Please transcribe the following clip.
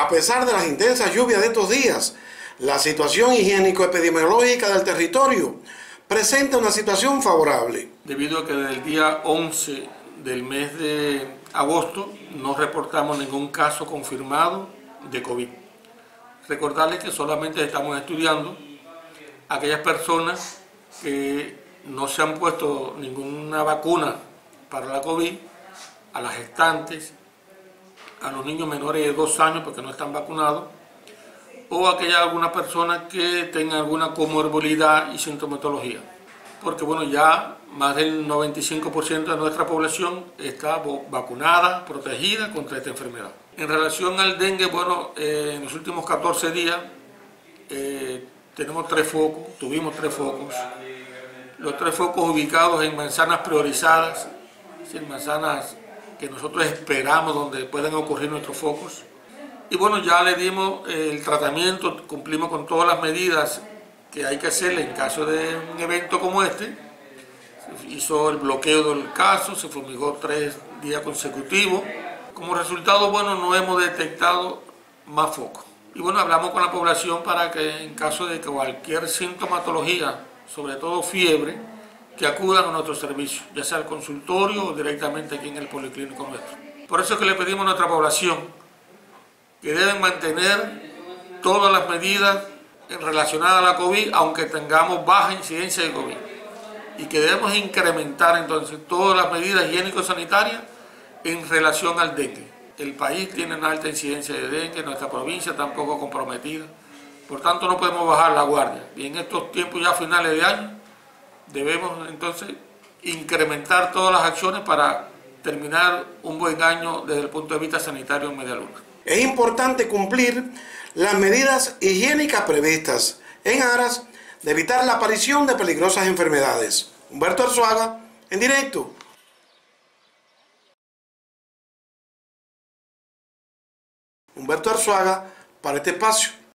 A pesar de las intensas lluvias de estos días, la situación higiénico-epidemiológica del territorio presenta una situación favorable. Debido a que desde el día 11 del mes de agosto no reportamos ningún caso confirmado de COVID. Recordarles que solamente estamos estudiando aquellas personas que no se han puesto ninguna vacuna para la COVID, a las gestantes, a los niños menores de dos años porque no están vacunados, o aquella alguna persona que tenga alguna comorbilidad y sintomatología. Porque bueno, ya más del 95% de nuestra población está vacunada, protegida contra esta enfermedad. En relación al dengue, bueno, eh, en los últimos 14 días eh, tenemos tres focos, tuvimos tres focos. Los tres focos ubicados en manzanas priorizadas, en manzanas que nosotros esperamos donde pueden ocurrir nuestros focos. Y bueno, ya le dimos el tratamiento, cumplimos con todas las medidas que hay que hacer en caso de un evento como este. Hizo el bloqueo del caso, se fumigó tres días consecutivos. Como resultado, bueno, no hemos detectado más focos. Y bueno, hablamos con la población para que en caso de cualquier sintomatología, sobre todo fiebre, que acudan a nuestro servicio, ya sea al consultorio o directamente aquí en el policlínico nuestro. Por eso es que le pedimos a nuestra población que deben mantener todas las medidas relacionadas a la COVID, aunque tengamos baja incidencia de COVID, y que debemos incrementar entonces todas las medidas higiénico-sanitarias en relación al dengue. El país tiene una alta incidencia de dengue, nuestra provincia tampoco comprometida, por tanto no podemos bajar la guardia. Y en estos tiempos ya finales de año, debemos entonces incrementar todas las acciones para terminar un buen año desde el punto de vista sanitario en Medialuna. Es importante cumplir las medidas higiénicas previstas en aras de evitar la aparición de peligrosas enfermedades. Humberto Arzuaga, en directo. Humberto Arzuaga, para este espacio.